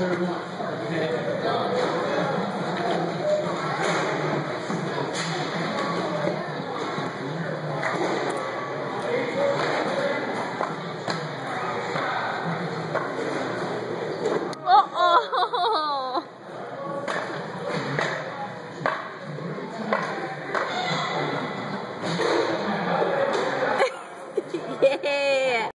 third one. Okay.